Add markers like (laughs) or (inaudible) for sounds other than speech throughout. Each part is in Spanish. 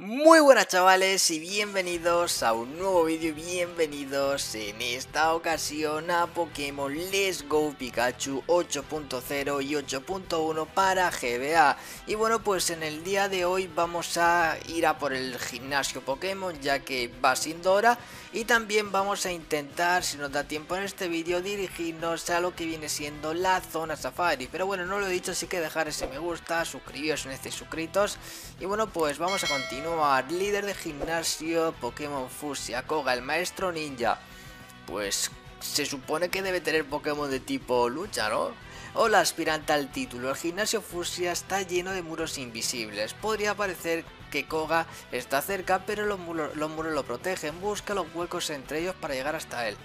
Muy buenas chavales y bienvenidos a un nuevo vídeo, bienvenidos en esta ocasión a Pokémon Let's Go Pikachu 8.0 y 8.1 para GBA Y bueno pues en el día de hoy vamos a ir a por el gimnasio Pokémon ya que va siendo hora Y también vamos a intentar, si nos da tiempo en este vídeo, dirigirnos a lo que viene siendo la zona Safari Pero bueno, no lo he dicho, así que dejar ese me gusta, suscribiros si no suscritos Y bueno pues vamos a continuar líder de gimnasio Pokémon Fusia, Koga, el maestro ninja. Pues se supone que debe tener Pokémon de tipo lucha, ¿no? Hola aspirante al título, el gimnasio Fusia está lleno de muros invisibles. Podría parecer que Koga está cerca, pero los muros, los muros lo protegen. Busca los huecos entre ellos para llegar hasta él.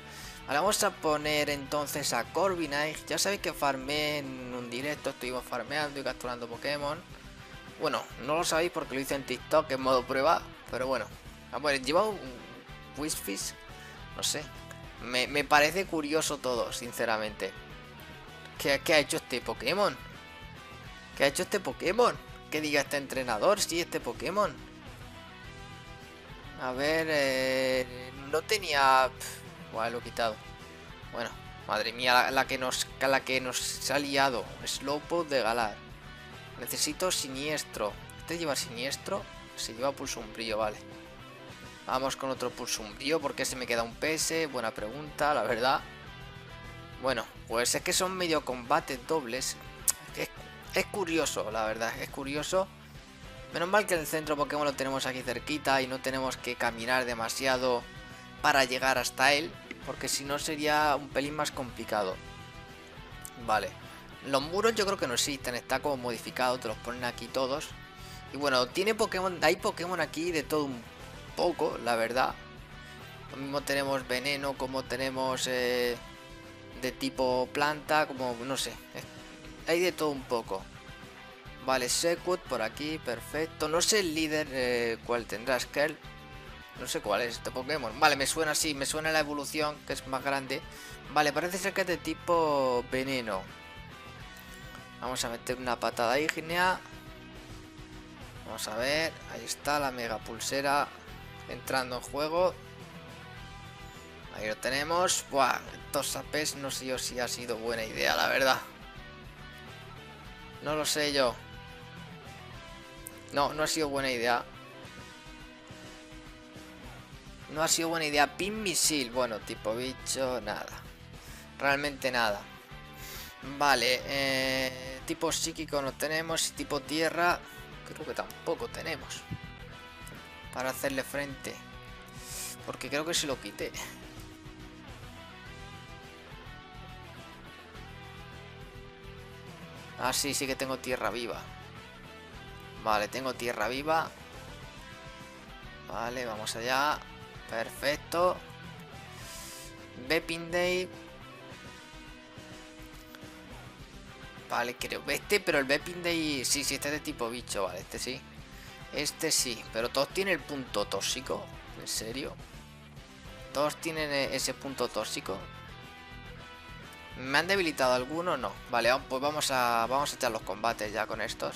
vamos a poner entonces a Corviknight. Ya sabéis que farmé en un directo, estuvimos farmeando y capturando Pokémon. Bueno, no lo sabéis porque lo hice en TikTok en modo prueba, pero bueno. A lleva un Wishfish, no sé. Me, parece curioso todo, sinceramente. ¿Qué, ha hecho este Pokémon? ¿Qué ha hecho este Pokémon? ¿Qué diga este entrenador? Sí, este Pokémon. A ver, eh, no tenía... Bueno, lo he quitado. Bueno, madre mía, la, que nos la que nos ha liado. Slowpoke de Galar. Necesito siniestro. ¿Este lleva siniestro? Se lleva pulso umbrío, vale. Vamos con otro pulso umbrío. ¿Por qué se me queda un PS? Buena pregunta, la verdad. Bueno, pues es que son medio combates dobles. Es, es curioso, la verdad, es curioso. Menos mal que el centro Pokémon lo tenemos aquí cerquita y no tenemos que caminar demasiado para llegar hasta él. Porque si no sería un pelín más complicado. Vale. Los muros yo creo que no existen, está como modificado, te los ponen aquí todos. Y bueno, tiene Pokémon, hay Pokémon aquí de todo un poco, la verdad. Lo mismo tenemos veneno, como tenemos eh, de tipo planta, como no sé. Hay de todo un poco. Vale, Sequoia por aquí, perfecto. No sé el líder eh, cuál tendrá, Skell. No sé cuál es este Pokémon. Vale, me suena así, me suena la evolución, que es más grande. Vale, parece ser que es de tipo veneno. Vamos a meter una patada ígnea. Vamos a ver. Ahí está la mega pulsera entrando en juego. Ahí lo tenemos. Buah, estos apes no sé yo si ha sido buena idea, la verdad. No lo sé yo. No, no ha sido buena idea. No ha sido buena idea. Pin misil. Bueno, tipo bicho, nada. Realmente nada. Vale, eh tipo psíquico no tenemos. Y tipo tierra, creo que tampoco tenemos. Para hacerle frente. Porque creo que se lo quité. Ah, sí, sí que tengo tierra viva. Vale, tengo tierra viva. Vale, vamos allá. Perfecto. Bepping Day Vale, creo. Este, pero el Bepping Day. Sí, sí, este es de tipo bicho, vale, este sí. Este sí, pero todos tienen el punto tóxico. ¿En serio? Todos tienen e, ese punto tóxico. ¿Me han debilitado alguno? No. Vale, pues vamos a, vamos a echar los combates ya con estos.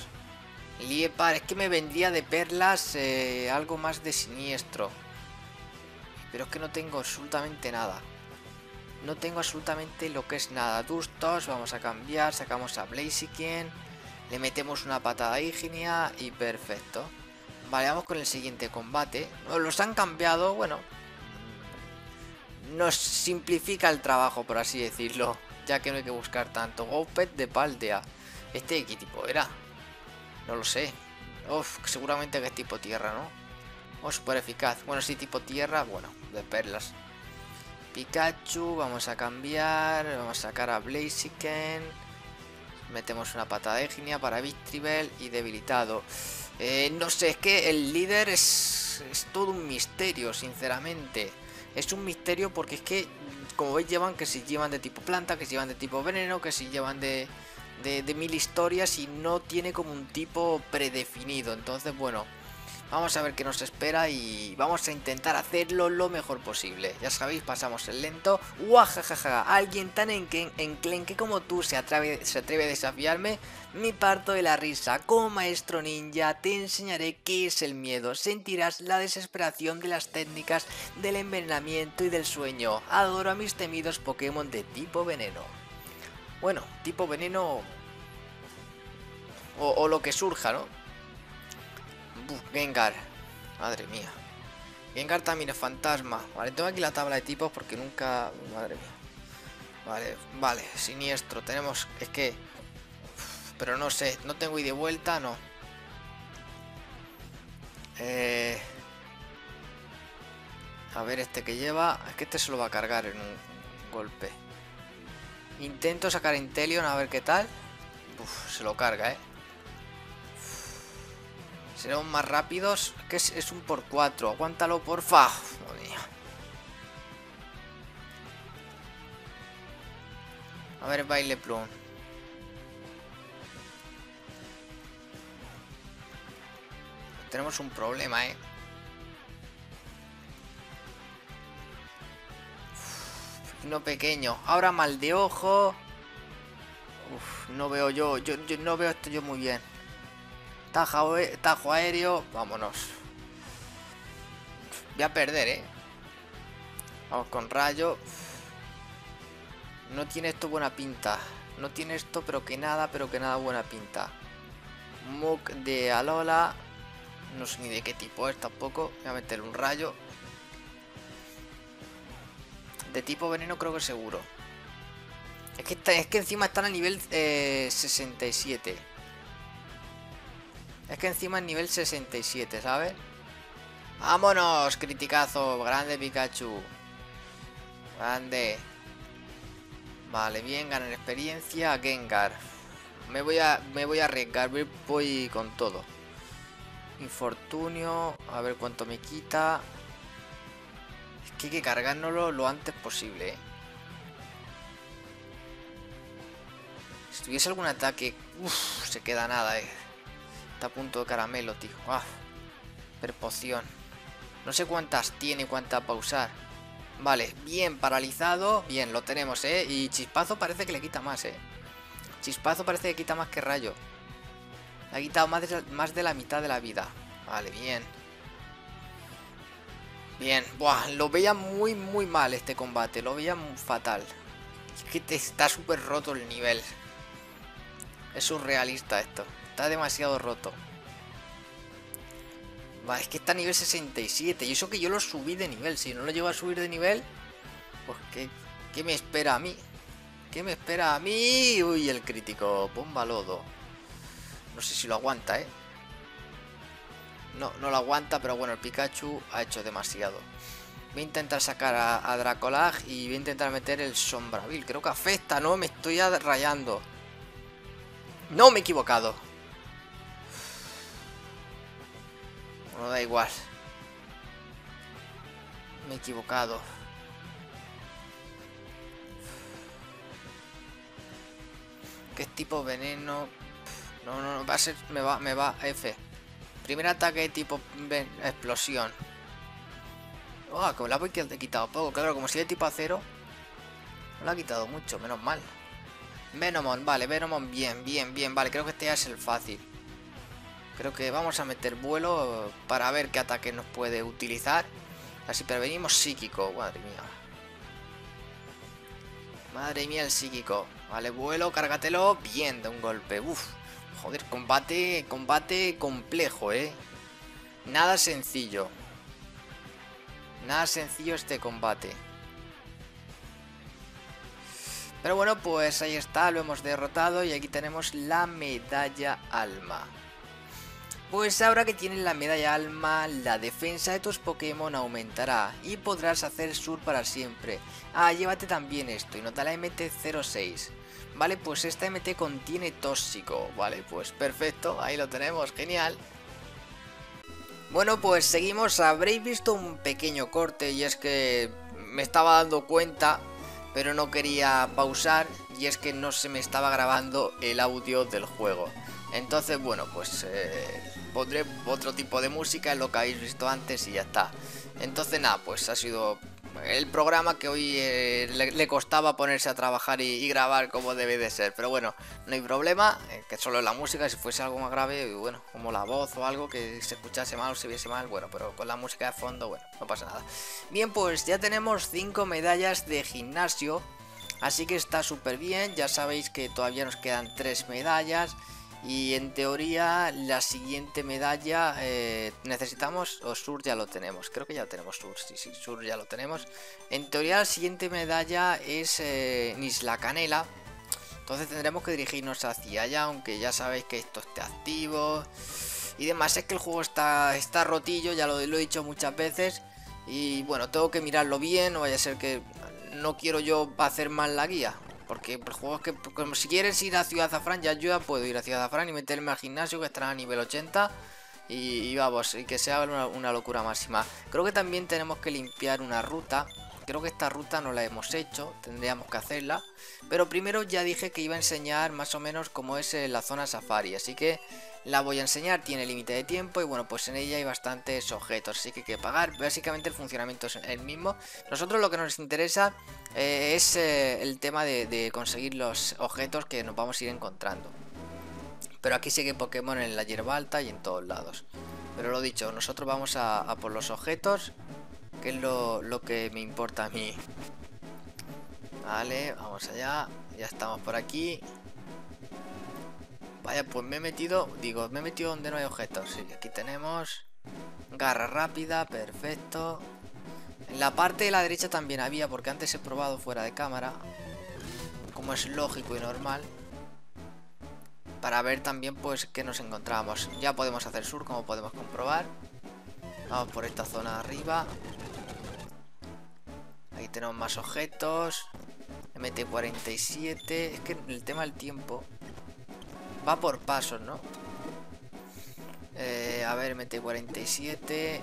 Liepar, es que me vendría de perlas eh, algo más de siniestro. Pero es que no tengo absolutamente nada. No tengo absolutamente lo que es nada. Dustos, vamos a cambiar, sacamos a Blaziken, le metemos una patada ígnea y perfecto. Vale, vamos con el siguiente combate. Los han cambiado, bueno, nos simplifica el trabajo, por así decirlo, ya que no hay que buscar tanto. Gopet de Paldea. ¿Este de qué tipo era? No lo sé. Uf, seguramente que es tipo tierra, ¿no? O oh, super eficaz. Bueno, sí, tipo tierra, bueno, de perlas. Pikachu, vamos a cambiar, vamos a sacar a Blaziken, metemos una patada de genia para Victreebel y debilitado. Eh, no sé, es que el líder es, es todo un misterio, sinceramente. Es un misterio porque es que, como veis, llevan que si llevan de tipo planta, que si llevan de tipo veneno, que si llevan de, de, de mil historias y no tiene como un tipo predefinido. Entonces, bueno, Vamos a ver qué nos espera y vamos a intentar hacerlo lo mejor posible. Ya sabéis, pasamos el lento. ¡Guajajaja! Alguien tan enclenque como tú se atreve, a desafiarme. Mi parto de la risa. Como maestro ninja te enseñaré qué es el miedo. Sentirás la desesperación de las técnicas del envenenamiento y del sueño. Adoro a mis temidos Pokémon de tipo veneno. Bueno, tipo veneno... O, o lo que surja, ¿no? Gengar. Madre mía. Gengar también es fantasma. Vale, tengo aquí la tabla de tipos porque nunca... Madre mía. Vale, vale. Siniestro. Tenemos... Es que... Pero no sé. No tengo ida de vuelta, no. Eh... A ver, este que lleva... Es que este se lo va a cargar en un golpe. Intento sacar Intelion a ver qué tal. Se lo carga, ¿eh? Seremos más rápidos. Que es, un por cuatro. Aguántalo, porfa. A ver, baile plum. Tenemos un problema, eh. no pequeño. Ahora mal de ojo. Uf, no veo yo, yo no veo esto yo muy bien. Tajo, aéreo. Vámonos. Voy a perder, ¿eh? Vamos con rayo. No tiene esto buena pinta. No tiene esto, pero que nada, pero que nada buena pinta. Muk de Alola. No sé ni de qué tipo es tampoco. Voy a meter un rayo. De tipo veneno creo que seguro. Es que, es que encima están a nivel 67. Es que encima es nivel 67, ¿sabes? ¡Vámonos! Criticazo. Grande Pikachu. Grande. Vale, bien, ganar experiencia. Gengar. Me voy a, me voy a arriesgar. Voy con todo. Infortunio. A ver cuánto me quita. Es que hay que cargárnoslo lo antes posible, ¿eh? Si tuviese algún ataque... Uf, se queda nada, eh. Está a punto de caramelo, tío. Ah, perpoción. No sé cuántas tiene, cuántas para usar. Vale, bien paralizado. Bien, lo tenemos, ¿eh? Y chispazo parece que le quita más, ¿eh? Chispazo parece que quita más que rayo. Le ha quitado más de, más de la mitad de la vida. Vale, bien. Bien. Buah, lo veía muy, muy mal este combate. Lo veía fatal. Es que te está súper roto el nivel. Es surrealista esto. Está demasiado roto. Va, es que está a nivel 67. Y eso que yo lo subí de nivel. Si no lo llevo a subir de nivel, pues ¿qué, qué me espera a mí? ¿Qué me espera a mí? Uy, el crítico. Bomba lodo. No sé si lo aguanta, ¿eh? No, no lo aguanta, pero bueno, el Pikachu ha hecho demasiado. Voy a intentar sacar a, a Dracolag y voy a intentar meter el Sombravil. Creo que afecta, ¿no? Me estoy rayando. No, me he equivocado. No da igual. Me he equivocado. ¿Qué tipo veneno? No, no, no, va a ser... Me va, me va, F. Primer ataque tipo explosión. Oh, que me la he quitado poco. Claro, como si de tipo acero. Me lo ha quitado mucho, menos mal. Venomon, vale, Venomon, bien, bien, bien. Vale, creo que este ya es el fácil. Creo que vamos a meter vuelo para ver qué ataque nos puede utilizar. Así prevenimos psíquico. Madre mía. Madre mía el psíquico. Vale, vuelo, cárgatelo. Bien, de un golpe. Uf. Joder, combate, combate complejo, ¿eh? Nada sencillo. Nada sencillo este combate. Pero bueno, pues ahí está, lo hemos derrotado y aquí tenemos la medalla alma. Pues ahora que tienes la medalla alma, la defensa de tus Pokémon aumentará y podrás hacer sur para siempre. Ah, llévate también esto y nota la MT-06. Vale, pues esta MT contiene tóxico. Vale, pues perfecto, ahí lo tenemos, genial. Bueno, pues seguimos, habréis visto un pequeño corte y es que me estaba dando cuenta, pero no quería pausar y es que no se me estaba grabando el audio del juego. Entonces, bueno, pues... Eh pondré otro tipo de música, es lo que habéis visto antes y ya está. Entonces nada, pues ha sido el programa que hoy eh, le, costaba ponerse a trabajar y, grabar como debe de ser. Pero bueno, no hay problema, eh, que solo la música, si fuese algo más grave, bueno, como la voz o algo que se escuchase mal o se viese mal, bueno, pero con la música de fondo, bueno, no pasa nada. Bien, pues ya tenemos 5 medallas de gimnasio, así que está súper bien, ya sabéis que todavía nos quedan 3 medallas. Y en teoría la siguiente medalla eh, necesitamos, o Sur ya lo tenemos, creo que ya tenemos Sur, sí, sí, Sur ya lo tenemos. En teoría la siguiente medalla es eh, Nisla Canela, entonces tendremos que dirigirnos hacia allá, aunque ya sabéis que esto esté activo y demás. Es que el juego está, está rotillo, ya lo, lo he dicho muchas veces. Y bueno, tengo que mirarlo bien, no vaya a ser que no quiero yo hacer mal la guía. Porque el juego es que, como si quieres ir a Ciudad Zafrán, ya yo ya puedo ir a Ciudad Zafrán y meterme al gimnasio que estará a nivel 80. Y, vamos, y que sea una, locura máxima. Creo que también tenemos que limpiar una ruta. Creo que esta ruta no la hemos hecho, tendríamos que hacerla. Pero primero ya dije que iba a enseñar más o menos cómo es la zona safari. Así que la voy a enseñar, tiene límite de tiempo y bueno, pues en ella hay bastantes objetos, así que hay que pagar. Básicamente el funcionamiento es el mismo. Nosotros lo que nos interesa eh, es eh, el tema de, conseguir los objetos que nos vamos a ir encontrando. Pero aquí sigue Pokémon en la hierba alta y en todos lados. Pero lo dicho, nosotros vamos a, por los objetos, que es lo, lo que me importa a mí. Vale, vamos allá. Ya estamos por aquí. Vaya, pues me he metido, digo, me he metido donde no hay objetos. Sí, aquí tenemos garra rápida, perfecto. En la parte de la derecha también había, porque antes he probado fuera de cámara. Como es lógico y normal. Para ver también, pues, qué nos encontramos. Ya podemos hacer sur, como podemos comprobar. Vamos por esta zona de arriba. Ahí tenemos más objetos. MT-47. Es que el tema del tiempo Va por pasos, ¿no? Eh, a ver, MT-47.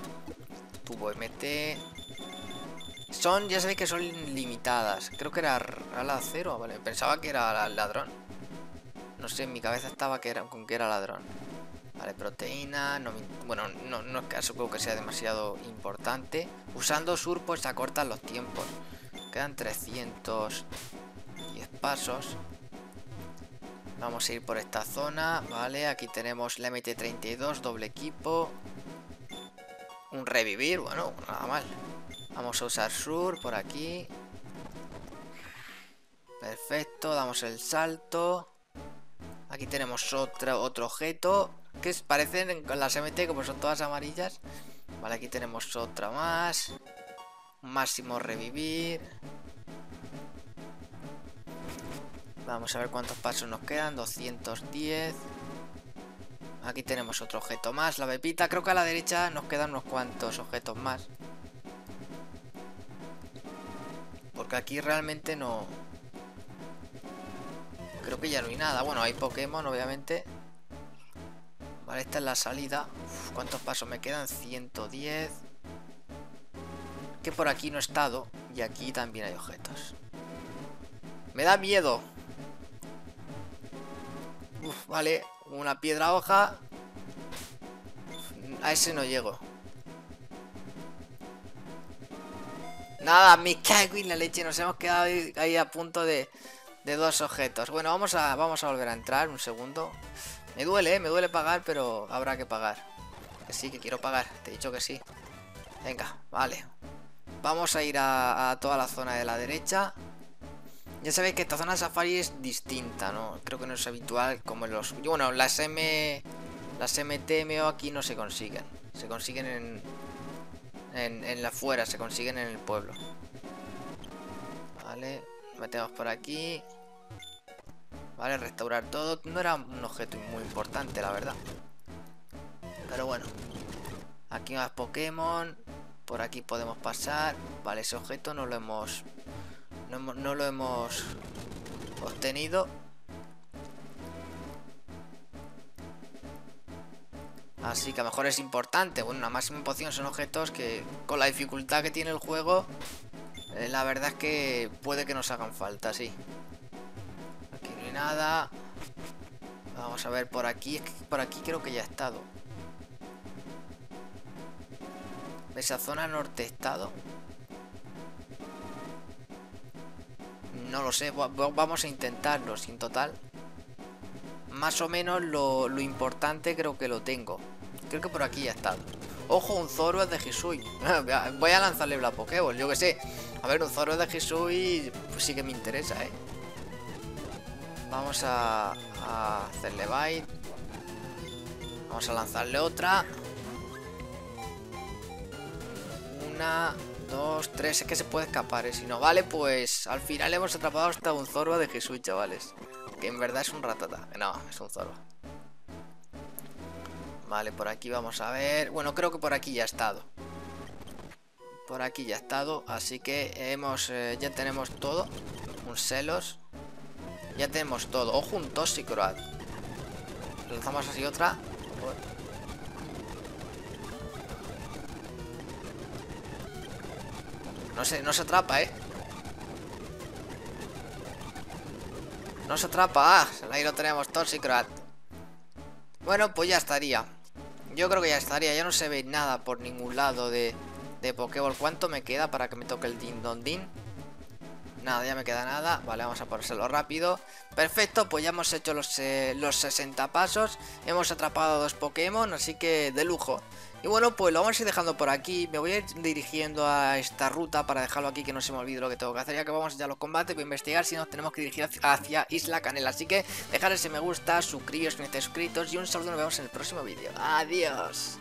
Tubo MT. Son, ya sabéis que son limitadas. Creo que era ala cero, vale. Pensaba que era ladrón. No sé, en mi cabeza estaba que era, con que era ladrón. Vale, proteína. bueno, no, no es que sea demasiado importante. Usando sur, pues acortan los tiempos. Quedan 310 pasos. Vamos a ir por esta zona, vale, aquí tenemos la MT-32, doble equipo. Un revivir, bueno, nada mal. Vamos a usar Sur por aquí. Perfecto, damos el salto. Aquí tenemos otro, otro objeto. Que parecen con las MT como son todas amarillas. Vale, aquí tenemos otra más. Máximo revivir. Vamos a ver cuántos pasos nos quedan. 210. Aquí tenemos otro objeto más. La pepita. Creo que a la derecha nos quedan unos cuantos objetos más. Porque aquí realmente no... Creo que ya no hay nada. Bueno, hay Pokémon, obviamente. Vale, esta es la salida. ¿Cuántos pasos me quedan? 110. Que por aquí no he estado. Y aquí también hay objetos. Me da miedo vale, una piedra hoja. A ese no llego. Nada, me cago en la leche. Nos hemos quedado ahí, a punto de, de, dos objetos. Bueno, vamos a, vamos a volver a entrar. Un segundo. Me duele, ¿eh? me duele pagar, pero habrá que pagar. Que sí, que quiero pagar. Te he dicho que sí. Venga, vale. Vamos a ir a toda la zona de la derecha. Ya sabéis que esta zona safari es distinta, ¿no? Creo que no es habitual como en los... Bueno, las M... Las MTMO aquí no se consiguen. Se consiguen en... En, en la fuera, se consiguen en el pueblo. Vale, metemos por aquí. Vale, restaurar todo. No era un objeto muy importante, la verdad. Pero bueno. Aquí más Pokémon. Por aquí podemos pasar. Vale, ese objeto no lo hemos no, lo hemos obtenido. Así que a lo mejor es importante. Bueno, una máxima poción son objetos que con la dificultad que tiene el juego, eh, la verdad es que puede que nos hagan falta, sí. Aquí no hay nada. Vamos a ver por aquí. Es que por aquí creo que ya he estado. esa zona norte estado. No lo sé, vamos a intentarlo, sin total. Más o menos lo, importante creo que lo tengo. Creo que por aquí ya está. Ojo, un Zoro de Hisui. (laughs) Voy a lanzarle la Pokéball, yo que sé. A ver, un Zoro de Hisui pues sí que me interesa, ¿eh? Vamos a, a hacerle bite. Vamos a lanzarle otra. Una, dos, tres. Es que se puede escapar, ¿eh? Si no, vale, pues al final hemos atrapado hasta un Zorba de Jesús, chavales. Que en verdad es un ratata. No, es un Zorba. Vale, por aquí vamos a ver. Bueno, creo que por aquí ya ha estado. Por aquí ya ha estado. Así que hemos, eh, ya tenemos todo. Un celos. Ya tenemos todo. Ojo, un Toxicroat. Lanzamos así otra. No se, no se atrapa, ¿eh? No se atrapa. Ah, ahí lo tenemos, Toxicrat. Bueno, pues ya estaría. Yo creo que ya estaría. Ya no se ve nada por ningún lado de, de Pokéball. ¿Cuánto me queda para que me toque el Din Don Din? Nada, ya me queda nada. Vale, vamos a ponérselo rápido. Perfecto, pues ya hemos hecho los, eh, los 60 pasos. Hemos atrapado dos Pokémon, así que de lujo. Y bueno, pues lo vamos a ir dejando por aquí. Me voy a ir dirigiendo a esta ruta para dejarlo aquí que no se me olvide lo que tengo que hacer. Ya que vamos ya a los combates, voy a investigar si nos tenemos que dirigir hacia Isla Canela. Así que dejar ese me gusta, suscribiros si no estáis suscritos y un saludo. Nos vemos en el próximo vídeo. Adiós.